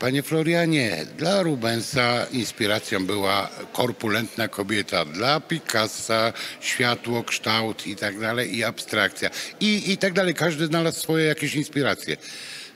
Panie Florianie, dla Rubensa inspiracją była korpulentna kobieta, dla Picassa światło, kształt i tak dalej, i abstrakcja. I, I tak dalej, każdy znalazł swoje jakieś inspiracje.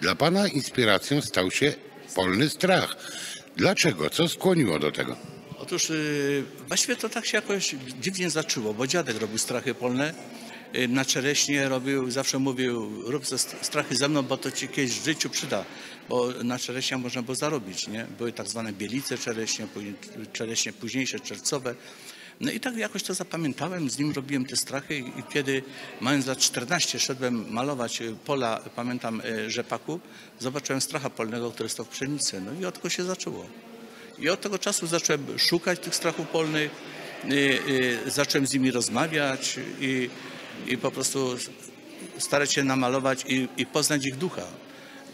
Dla pana inspiracją stał się polny strach. Dlaczego? Co skłoniło do tego? Otóż yy, właściwie to tak się jakoś dziwnie zaczęło, bo dziadek robił strachy polne. Yy, Na czereśnie robił, zawsze mówił, rób ze st- strachy ze mną, bo to ci kiedyś w życiu przyda. Bo na czereśniach można było zarobić, nie? Były tak zwane bielice czereśnie, czereśnie późniejsze, czerwcowe. No i tak jakoś to zapamiętałem, z nim robiłem te strachy i kiedy mając lat 14 szedłem malować y, pola, pamiętam, y, rzepaku, zobaczyłem stracha polnego, który stał w pszenicy. No i od tego się zaczęło. I od tego czasu zacząłem szukać tych strachów polnych, y, y, zacząłem z nimi rozmawiać i, i po prostu starać się namalować i, i poznać ich ducha.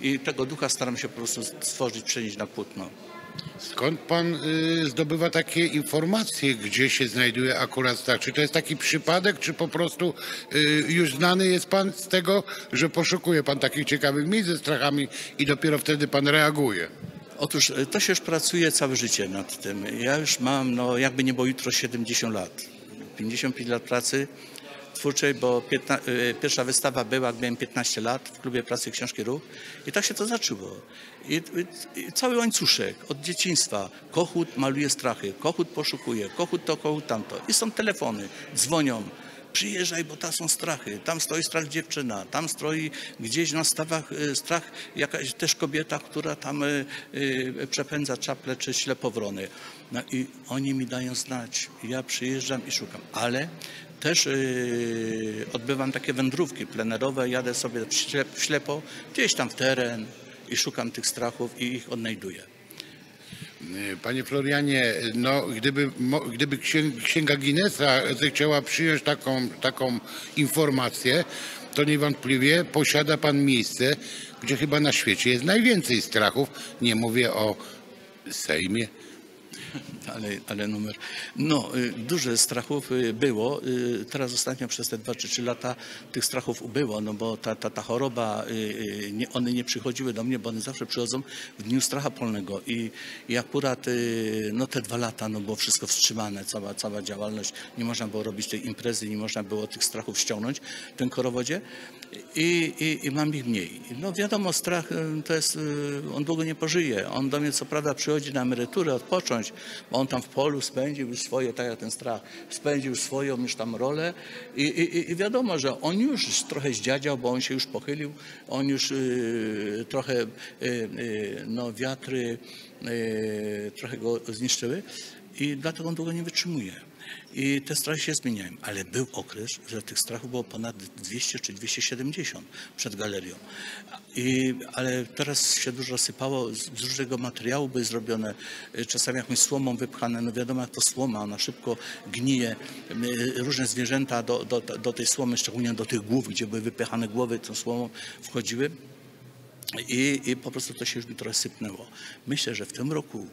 I tego ducha staram się po prostu stworzyć, przenieść na płótno. Skąd pan y, zdobywa takie informacje, gdzie się znajduje akurat strach? Czy to jest taki przypadek, czy po prostu y, już znany jest pan z tego, że poszukuje pan takich ciekawych miejsc ze strachami i dopiero wtedy pan reaguje? Otóż y, to się już pracuje całe życie nad tym. Ja już mam, no jakby nie było jutro, 70 lat. 55 lat pracy twórczej, bo piętna, y, pierwsza wystawa była, jak miałem 15 lat w Klubie Pracy Książki Ruch i tak się to zaczęło. I, i, i cały łańcuszek od dzieciństwa. Kochut maluje strachy, Kochut poszukuje, Kochut to, Kochut tamto. I są telefony, dzwonią. Przyjeżdżaj, bo tam są strachy. Tam stoi strach dziewczyna, tam stoi gdzieś na stawach y, strach jakaś też kobieta, która tam y, y, przepędza czaple czy ślepowrony. No i oni mi dają znać. Ja przyjeżdżam i szukam. Ale też odbywam takie wędrówki plenerowe, jadę sobie w ślepo, gdzieś tam w teren i szukam tych strachów i ich odnajduję. Y, Panie Florianie, no, gdyby, gdyby księg- Księga Guinnessa zechciała przyjąć taką, taką informację, to niewątpliwie posiada pan miejsce, gdzie chyba na świecie jest najwięcej strachów. Nie mówię o Sejmie. Ale, ale numer. No, y, dużo strachów y, było. Y, Teraz ostatnio przez te dwa czy trzy lata tych strachów ubyło, no bo ta, ta, ta choroba, nie, one nie przychodziły do mnie, bo one zawsze przychodzą w dniu stracha polnego. I, i akurat no, te dwa lata no, było wszystko wstrzymane, cała, cała działalność. Nie można było robić tej imprezy, nie można było tych strachów ściągnąć w tym korowodzie. I, i, i mam ich mniej. No wiadomo, strach to jest, on długo nie pożyje. On do mnie co prawda przychodzi na emeryturę odpocząć, bo on tam w polu spędził już swoje, tak jak ten strach, spędził swoją już tam rolę. I, i, i wiadomo, że on już trochę zdziadział, bo on się już pochylił, on już y, trochę, y, y, no wiatry y, trochę go zniszczyły. I dlatego on długo nie wytrzymuje. I te strachy się zmieniają, ale był okres, że tych strachów było ponad 200 czy 270 przed galerią. I, ale teraz się dużo sypało, z, różnego materiału były zrobione, y, czasami jakąś słomą wypchane, no wiadomo jak to słoma, ona szybko gnije, Y, różne zwierzęta do, do, do tej słomy, szczególnie do tych głów, gdzie były wypychane głowy, tą słomą wchodziły. I, I po prostu to się już mi trochę sypnęło. Myślę, że w tym roku,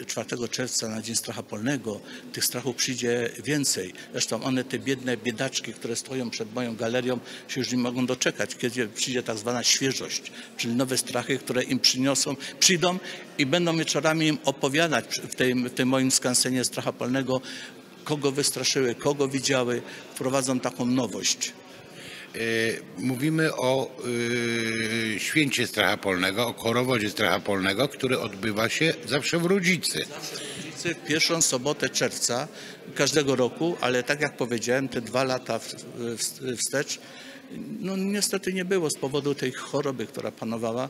e, 4 czerwca, na Dzień Stracha Polnego, tych strachów przyjdzie więcej. Zresztą one, te biedne biedaczki, które stoją przed moją galerią, się już nie mogą doczekać, kiedy przyjdzie tak zwana świeżość, czyli nowe strachy, które im przyniosą, przyjdą i będą wieczorami im opowiadać w tym, w tym moim skansenie Stracha Polnego, kogo wystraszyły, kogo widziały, wprowadzą taką nowość. Y, Mówimy o y, święcie stracha polnego, o korowodzie stracha polnego, który odbywa się zawsze w Rudzicy. Rodzice w pierwszą sobotę czerwca każdego roku, ale tak jak powiedziałem, te dwa lata wstecz, no niestety nie było z powodu tej choroby, która panowała.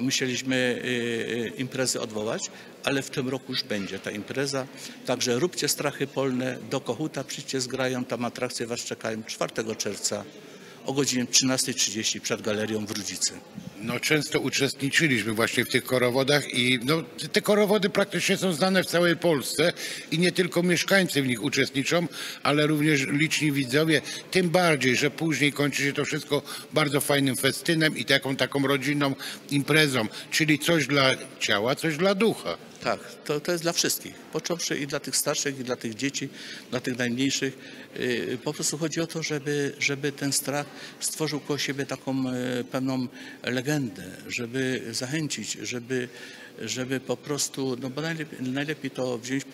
Musieliśmy y, y, imprezę odwołać, ale w tym roku już będzie ta impreza. Także róbcie strachy polne, do Kochuta przyjdźcie zgrają, tam atrakcje Was czekają 4 czerwca o godzinie 13.30 przed galerią w Rudzicy. No, często uczestniczyliśmy właśnie w tych korowodach i no, te korowody praktycznie są znane w całej Polsce i nie tylko mieszkańcy w nich uczestniczą, ale również liczni widzowie. Tym bardziej, że później kończy się to wszystko bardzo fajnym festynem i taką taką rodzinną imprezą, czyli coś dla ciała, coś dla ducha. Tak, to, to jest dla wszystkich. Począwszy i dla tych starszych, i dla tych dzieci, dla tych najmniejszych. Yy, Po prostu chodzi o to, żeby, żeby ten strach stworzył koło siebie taką e, pewną legendę, żeby zachęcić, żeby, żeby po prostu, no bo najlepiej, najlepiej to wziąć,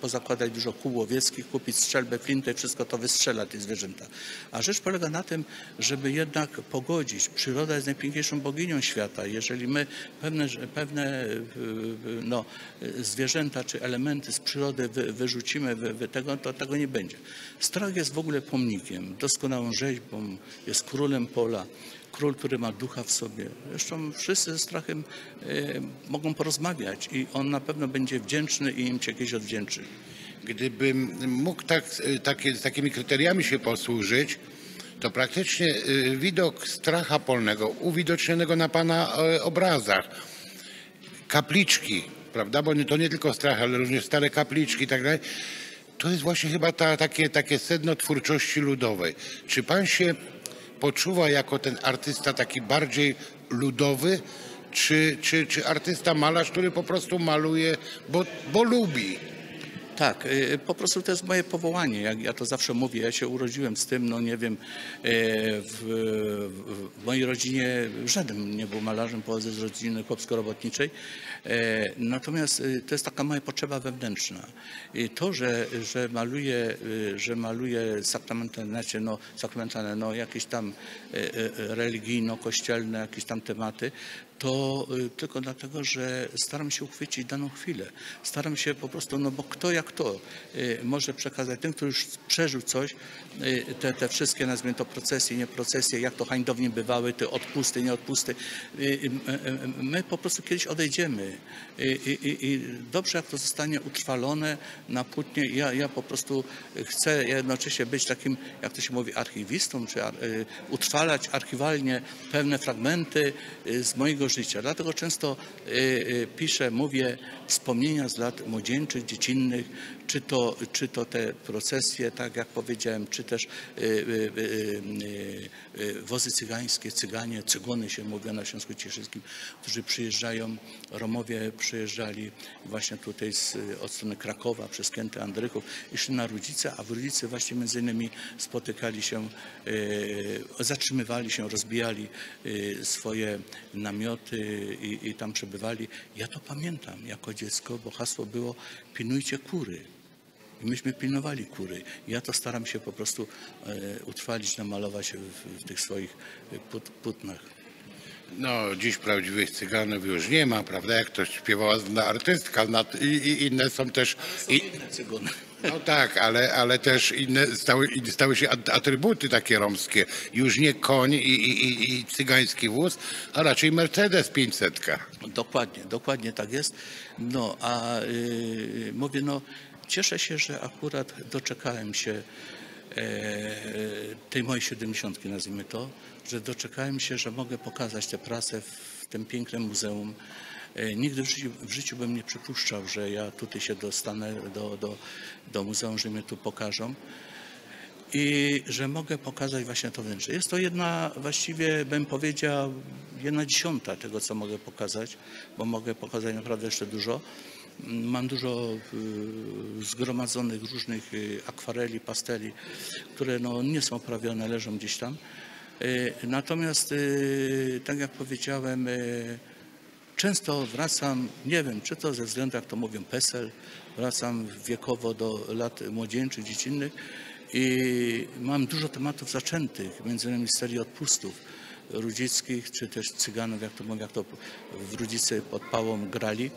pozakładać dużo kół łowieckich, kupić strzelbę, flintę i wszystko to wystrzela te zwierzęta. A rzecz polega na tym, żeby jednak pogodzić. Przyroda jest najpiękniejszą boginią świata. Jeżeli my pewne, pewne y, y, no, zwierzęta czy elementy z przyrody wy, wyrzucimy, wy, wy tego, to tego nie będzie. Strach jest w ogóle pomnikiem, doskonałą rzeźbą, jest królem pola. Król, który ma ducha w sobie. Zresztą wszyscy ze strachem y, mogą porozmawiać i on na pewno będzie wdzięczny i im się kiedyś odwdzięczy. Gdybym mógł tak, takie, z takimi kryteriami się posłużyć, to praktycznie y, widok stracha polnego, uwidocznionego na Pana e, obrazach, kapliczki, prawda, bo to nie tylko strach, ale również stare kapliczki i tak dalej, to jest właśnie chyba ta, takie, takie sedno twórczości ludowej. Czy Pan się poczuwa jako ten artysta taki bardziej ludowy, czy, czy, czy artysta malarz, który po prostu maluje, bo, bo lubi? Tak, y, po prostu to jest moje powołanie, jak ja to zawsze mówię, ja się urodziłem z tym, no nie wiem, y, w, w mojej rodzinie żaden nie był malarzem, pochodzę z rodziny chłopsko-robotniczej, Y, natomiast y, to jest taka moja potrzeba wewnętrzna. I to, że, że maluję, że maluję sakramentalne, no, sakramentalne, no jakieś tam religijno-kościelne, jakieś tam tematy, to y, tylko dlatego, że staram się uchwycić daną chwilę. Staram się po prostu, no bo kto jak to y, może przekazać, ten, kto już przeżył coś, y, te, te wszystkie, nazwijmy to procesje, nie procesje, jak to hańdownie bywały, te odpusty, nie odpusty. Y, y, My po prostu kiedyś odejdziemy I- i, i, dobrze, jak to zostanie utrwalone na płótnie. Ja, ja po prostu chcę jednocześnie być takim, jak to się mówi, archiwistą, czy utrwalać archiwalnie pewne fragmenty z mojego życia. Dlatego często y, y, piszę, mówię wspomnienia z lat młodzieńczych, dziecinnych, czy to, czy to te procesje, tak jak powiedziałem, czy też y, wozy cygańskie, cyganie, cygony się mówi na Śląsku Cieszyńskim, którzy przyjeżdżają, Romowie przyjeżdżali właśnie tutaj z, od strony Krakowa przez Kętę Andrychów szli na Rudzice, a w Rudzicy właśnie między innymi spotykali się, zatrzymywali się, rozbijali swoje namioty i, i tam przebywali. Ja to pamiętam jako dziecko, bo hasło było pilnujcie kury. I myśmy pilnowali kury. Ja to staram się po prostu e, utrwalić, namalować w, w tych swoich e, put, płótnach. No, dziś prawdziwych cyganów już nie ma, prawda? Jak to śpiewała artystka, i, inne są też. I, Inne cygony. No tak, ale, ale też inne stały, stały się at- atrybuty takie romskie. Już nie koń i, i, i, i cygański wóz, a raczej Mercedes 500. Dokładnie, dokładnie tak jest. No, a y, mówię, no, cieszę się, że akurat doczekałem się e, tej mojej siedemdziesiątki, nazwijmy to, że doczekałem się, że mogę pokazać tę pracę w tym pięknym muzeum. E, Nigdy w życiu, w życiu bym nie przypuszczał, że ja tutaj się dostanę do, do, do muzeum, że mnie tu pokażą i że mogę pokazać właśnie to wnętrze. Jest to jedna, właściwie bym powiedział, jedna dziesiąta tego, co mogę pokazać, bo mogę pokazać naprawdę jeszcze dużo. Mam dużo y, zgromadzonych różnych y, akwareli, pasteli, które no, nie są prawione, leżą gdzieś tam. Y, Natomiast, tak jak powiedziałem, Często wracam, nie wiem, czy to ze względu, jak to mówią, PESEL, wracam wiekowo do lat młodzieńczych, dziecinnych i mam dużo tematów zaczętych, między innymi serii odpustów rudzickich, czy też cyganów, jak to mówią, jak to w Rudzicy pod Pałą grali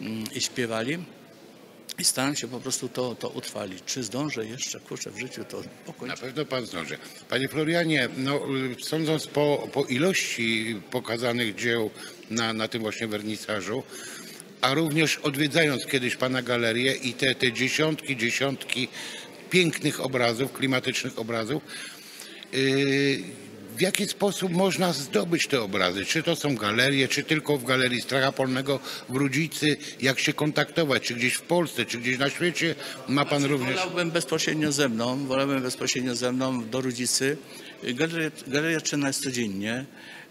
mm, i śpiewali. I staram się po prostu to, to utrwalić. Czy zdążę jeszcze, kurczę, w życiu to Na pokończyć? pewno pan zdąży. Panie Florianie, no, sądząc po, po ilości pokazanych dzieł na, na tym właśnie wernisażu, a również odwiedzając kiedyś pana galerię i te, te dziesiątki, dziesiątki pięknych obrazów, klimatycznych obrazów, yy, w jaki sposób można zdobyć te obrazy? Czy to są galerie, czy tylko w Galerii Stracha Polnego w Rudzicy? Jak się kontaktować? Czy gdzieś w Polsce, czy gdzieś na świecie? Ma pan również... Wolałbym bezpośrednio ze mną, wolałbym bezpośrednio ze mną do Rudzicy. Galeria, galeria czynna jest codziennie.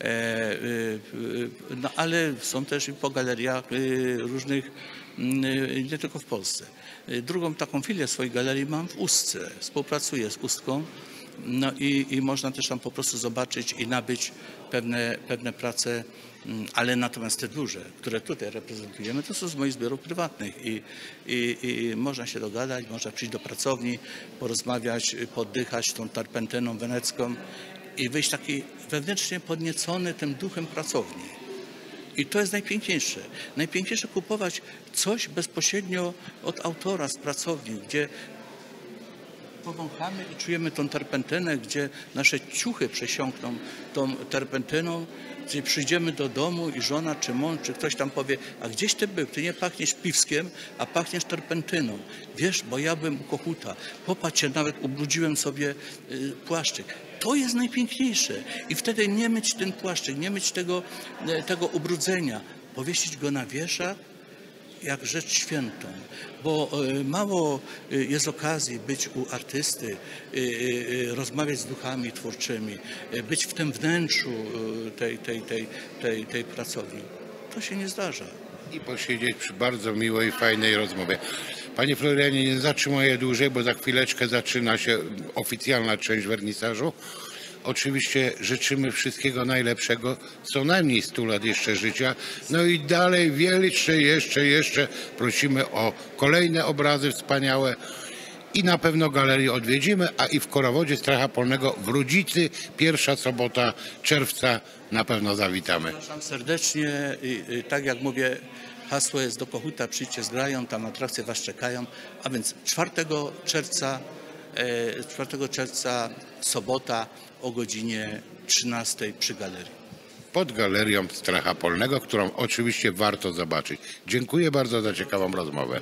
E, e, e, No ale są też i po galeriach różnych, mm, nie tylko w Polsce. Drugą taką filię swojej galerii mam w Ustce. Współpracuję z Ustką. No i, i można też tam po prostu zobaczyć i nabyć pewne, pewne prace, mm, ale natomiast te duże, które tutaj reprezentujemy, to są z moich zbiorów prywatnych i, i, i można się dogadać, można przyjść do pracowni, porozmawiać, poddychać tą tarpentyną wenecką i wyjść taki wewnętrznie podniecony tym duchem pracowni. I to jest najpiękniejsze. Najpiękniejsze kupować coś bezpośrednio od autora z pracowni, gdzie powąchamy i czujemy tą terpentynę, gdzie nasze ciuchy przesiąkną tą terpentyną, gdzie przyjdziemy do domu i żona, czy mąż, czy ktoś tam powie, a gdzieś ty był, ty nie pachniesz piwskiem, a pachniesz terpentyną. Wiesz, bo ja byłem u Kochuta. Popatrz, ja nawet ubrudziłem sobie y, płaszczyk. To jest najpiękniejsze. I wtedy nie myć ten płaszczyk, nie myć tego, e, tego ubrudzenia, powiesić go na wieszak, jak rzecz świętą, bo e, mało e, jest okazji być u artysty, e, rozmawiać z duchami twórczymi, być w tym wnętrzu tej, tej, tej, tej, tej pracowni. To się nie zdarza. i posiedzieć przy bardzo miłej, fajnej rozmowie. Panie Florianie, nie zatrzymuję dłużej, bo za chwileczkę zaczyna się oficjalna część wernisażu. Oczywiście życzymy wszystkiego najlepszego, co najmniej 100 lat jeszcze życia. No i dalej wielsze, jeszcze, jeszcze prosimy o kolejne obrazy wspaniałe i na pewno galerię odwiedzimy, a i w Korowodzie Stracha Polnego w Rudzicy, pierwsza sobota czerwca na pewno zawitamy. Zapraszam serdecznie i, i tak jak mówię, hasło jest do Kochuta, przyjdźcie z grają, tam atrakcje Was czekają, a więc 4 czerwca, 4 czerwca sobota o godzinie 13 przy galerii. pod galerią Stracha Polnego, którą oczywiście warto zobaczyć. Dziękuję bardzo za ciekawą rozmowę.